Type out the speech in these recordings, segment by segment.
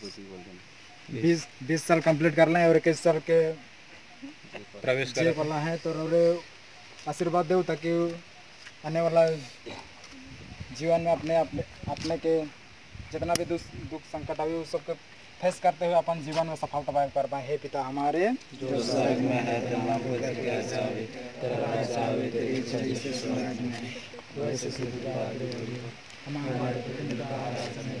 कुछ ही बोल देना। बीस बीस साल कंप्लीट कर लें और इक्कीस साल के प्रवेश वाला है तो और आशीर्वाद दो ताकि आने वाला जीवन में अपने अपने अपने के जितना भी दुख दुख संकट आवे उस सबके फेस करते हुए अपन जीवन में सफलता पाए कर पाए। हे पिता हमारे जो स्वर्ग में है तेरा पुत्र के आवे तेरा राज आवे तेरी इच्छा जैसे स्वर्ग में। वैसे पर हो हमारे करें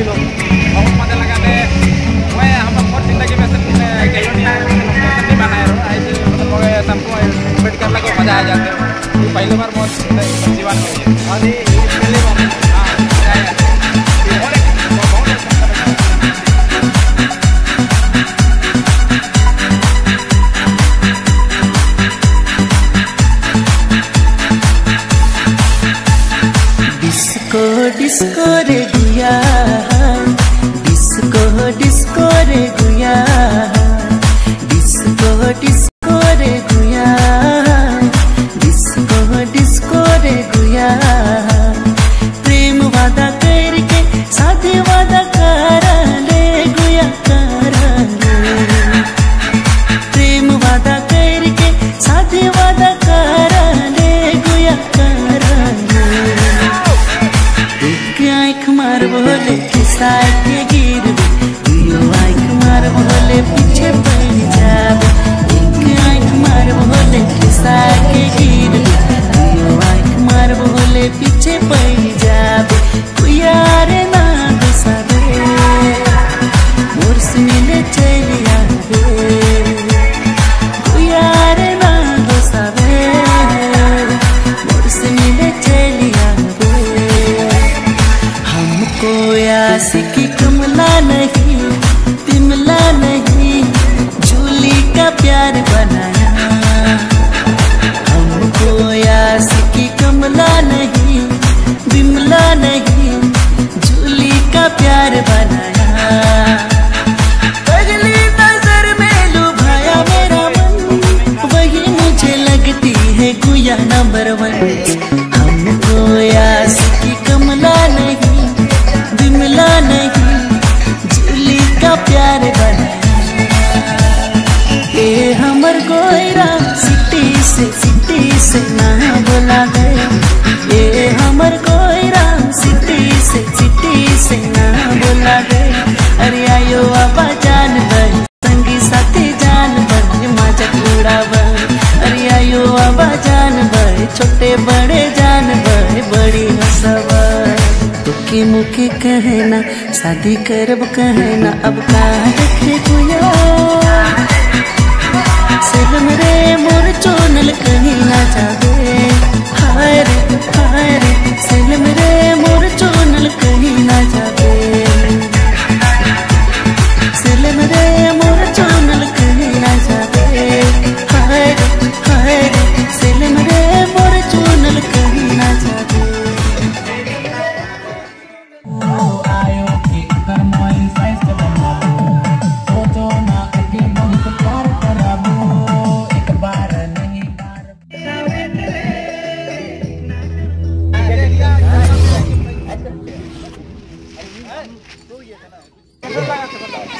अनुभव करते हुए अपन आया बाबा या तो गर्लफ्रेंड बॉयफ्रेंड सब मन को है प्यार के करा कर पहली बार बहुत जीवन में हाँ। जी पहली बार। हाँ मज़ा आया। बहुत बोले हमको आशिकी कमला नहीं बिमला नहीं, झूली का प्यार बनाया। हमको आशिकी कमला नहीं बिमला नहीं, झूली का प्यार बनाया। Number one. हमको आशिकी कमला नहीं बिमला नहीं। झूली का प्यार बनाया मुखी कहना, शादी करब कहना, अब का देखे गुया सिलम रे मोर चोनल कहीं ना जावे। हाय रे।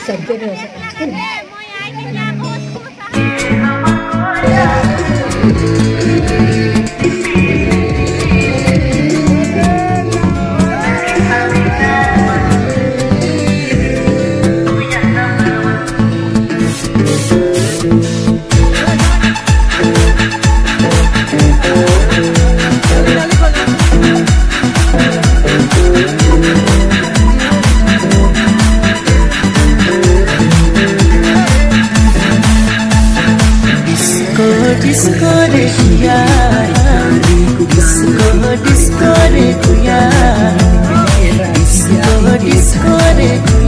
સજ્જનો disco de tuya Disco, disco Disco, disco